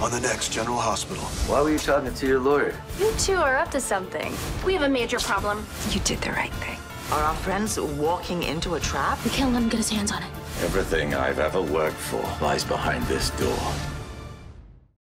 on the next General Hospital. Why were you talking to your lawyer? You two are up to something. We have a major problem. You did the right thing. Are our friends walking into a trap? We can't let him get his hands on it. Everything I've ever worked for lies behind this door.